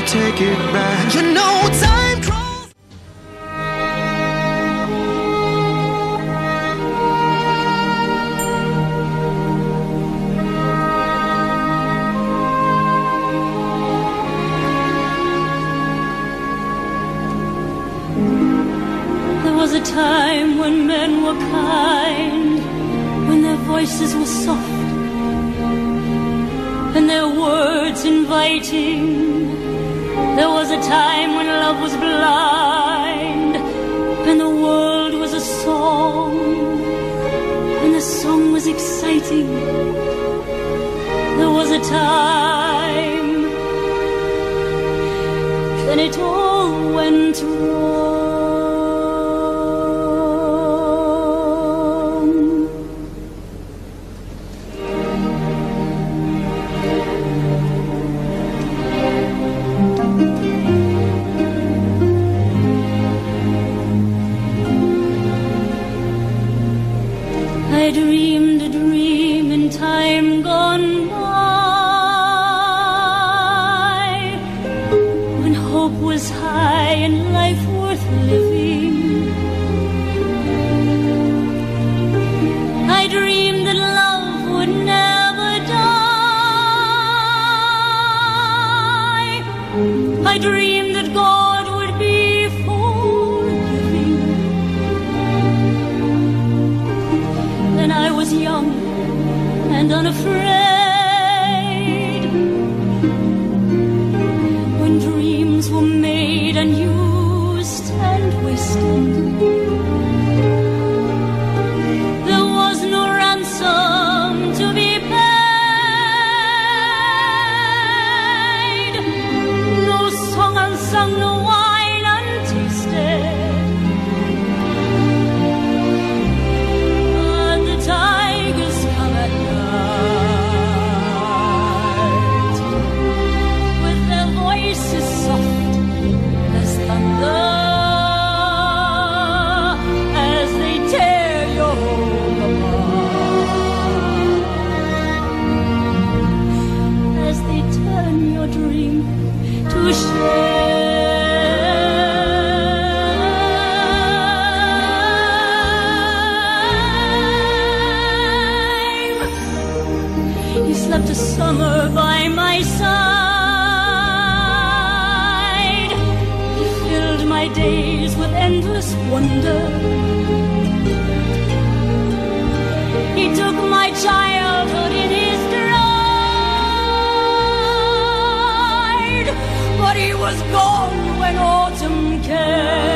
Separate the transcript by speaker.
Speaker 1: we'll take it back. You know, time crawls.
Speaker 2: There was a time when men were kind, when their voices were soft, and their words inviting. There was a time when love was blind, and the world was a song, and the song was exciting. There was a time, then it all went wrong. I dreamed a dream in time gone by when hope was high and life worth living. I dreamed that love would never die. I dreamed that God and unafraid. When dreams were made and used and wasted, my days with endless wonder. He took my childhood in his stride, but he was gone when autumn came.